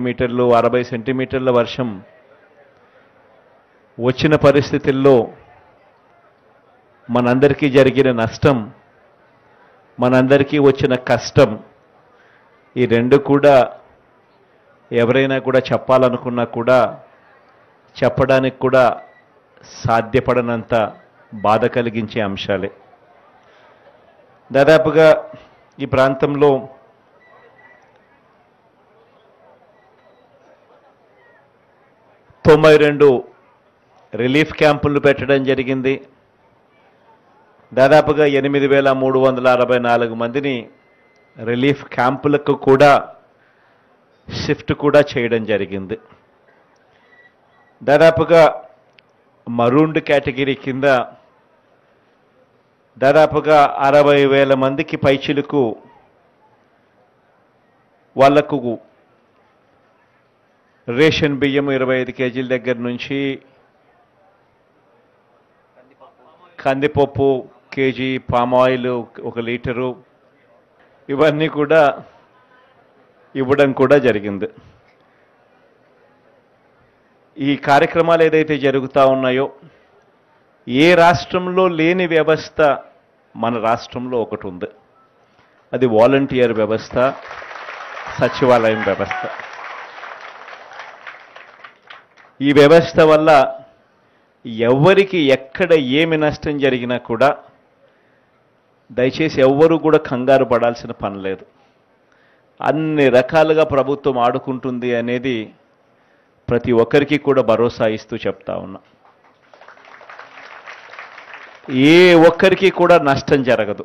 మీటర్లు అరవై సెంటీమీటర్ల వర్షం వచ్చిన పరిస్థితుల్లో మనందరికీ జరిగిన నష్టం మనందరికీ వచ్చిన కష్టం ఈ రెండు కూడా ఎవరైనా కూడా చెప్పాలనుకున్నా కూడా చెప్పడానికి కూడా సాధ్యపడనంత బాధ కలిగించే అంశాలే. దాదాపుగా ఈ ప్రాంతంలో తొంభై రెండు రిలీఫ్ క్యాంపులు పెట్టడం జరిగింది. దాదాపుగా ఎనిమిది వేల మూడు వందల అరవై నాలుగు మందిని రిలీఫ్ క్యాంపులకు కూడా షిఫ్ట్ కూడా చేయడం జరిగింది. దాదాపుగా మరూండ్ కేటగిరీ కింద దాదాపుగా అరవై వేల మందికి పైచిలకు వాళ్ళకు రేషన్ బియ్యం ఇరవై ఐదు కేజీల దగ్గర నుంచి కందిపప్పు కేజీ పామ్ ఆయిల్ ఒక లీటరు. ఇవన్నీ కూడా ఇవ్వడం కూడా జరిగింది. ఈ కార్యక్రమాలు ఏదైతే జరుగుతూ ఉన్నాయో ఏ రాష్ట్రంలో లేని వ్యవస్థ మన రాష్ట్రంలో ఒకటి ఉంది. అది వాలంటీర్ వ్యవస్థ సచివాలయం వ్యవస్థ. ఈ వ్యవస్థ వల్ల ఎవరికి ఎక్కడ ఏమి నష్టం జరిగినా కూడా దయచేసి ఎవ్వరూ కూడా కంగారు పడాల్సిన పని లేదు. అన్ని రకాలుగా ప్రభుత్వం ఆడుకుంటుంది అనేది ప్రతి ఒక్కరికి కూడా భరోసా ఇస్తూ చెప్తా ఉన్నా. ఏ ఒక్కరికి కూడా నష్టం జరగదు.